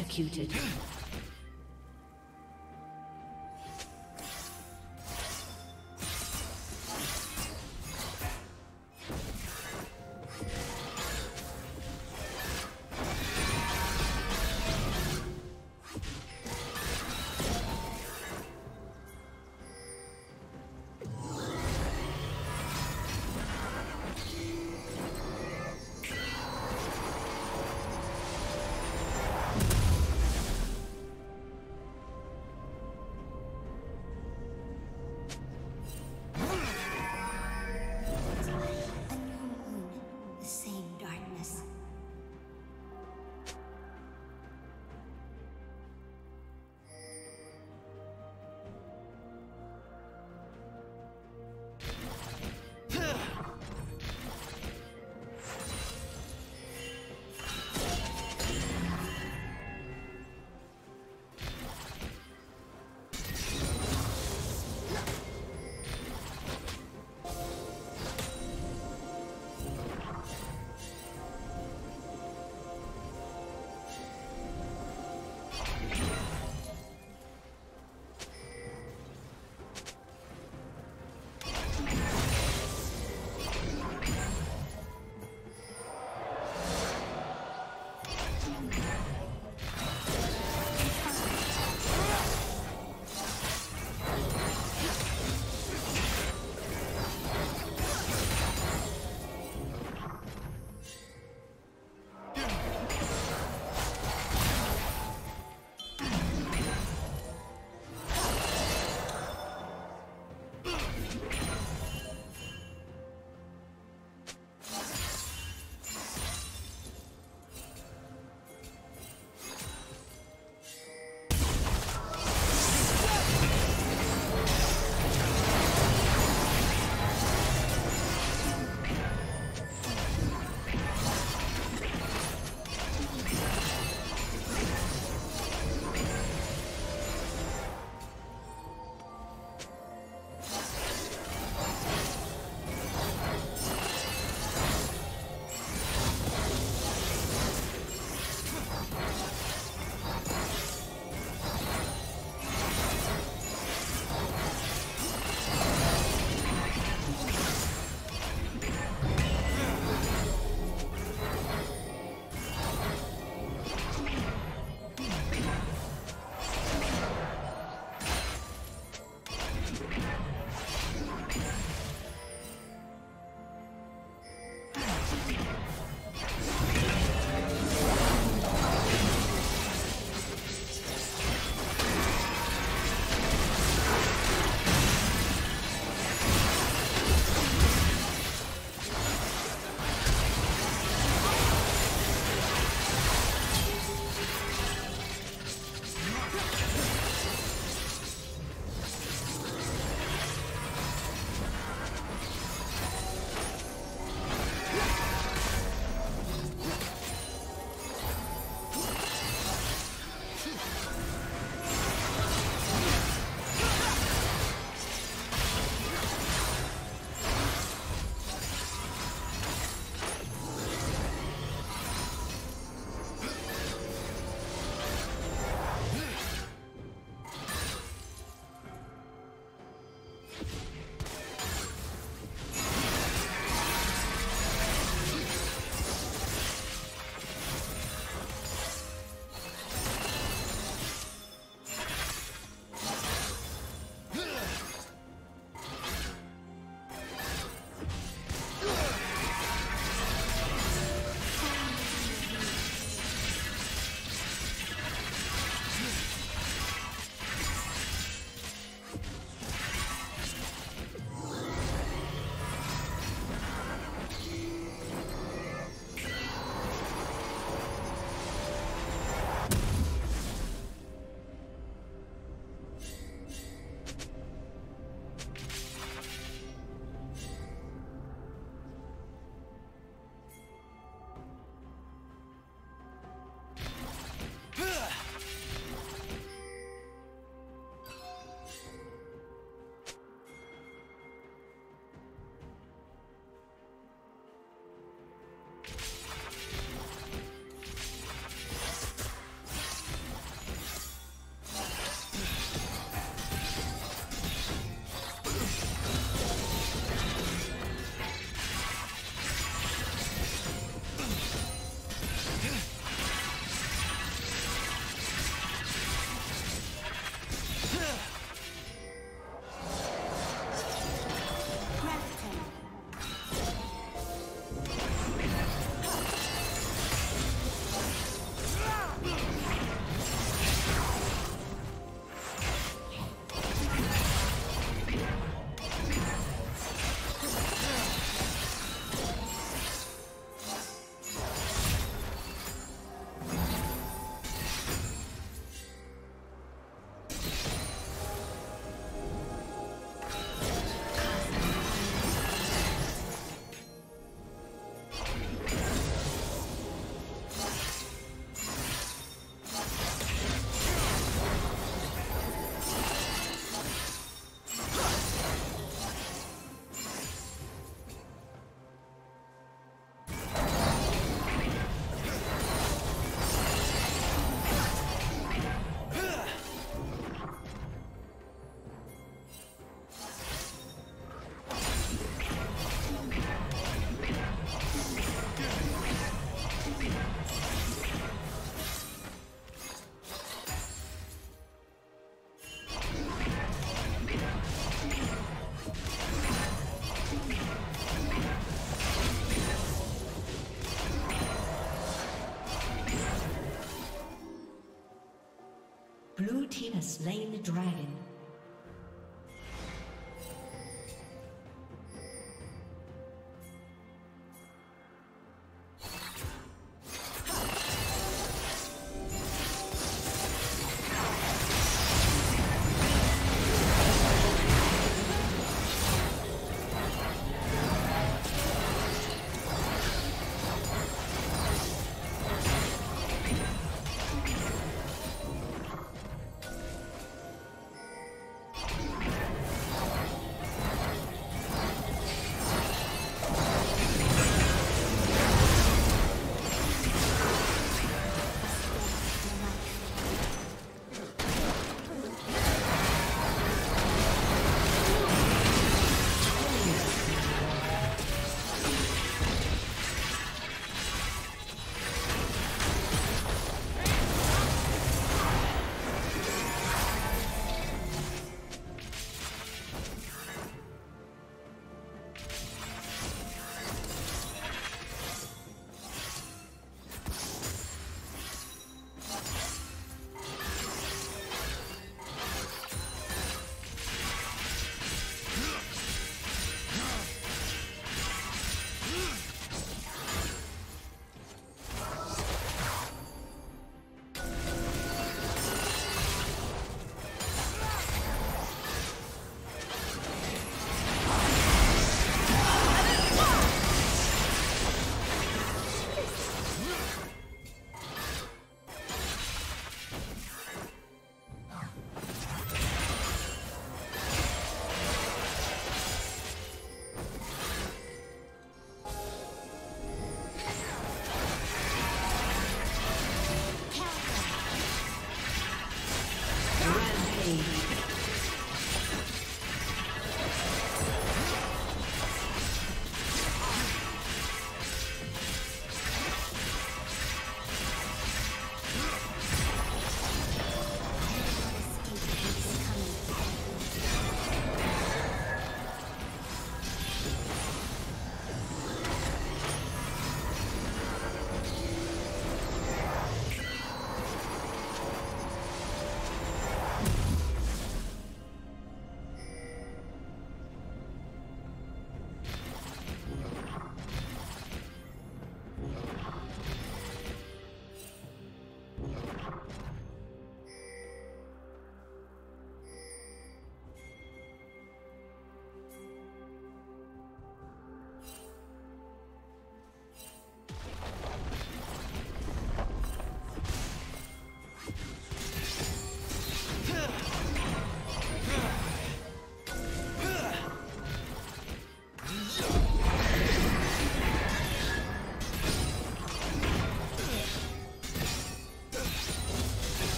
Executed. Slain the dragon.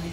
morrer.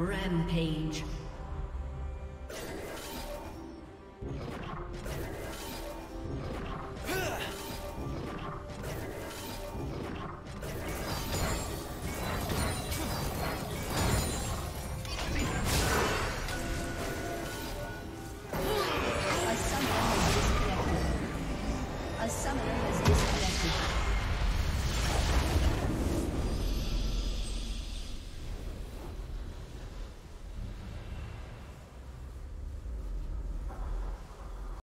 Rampage.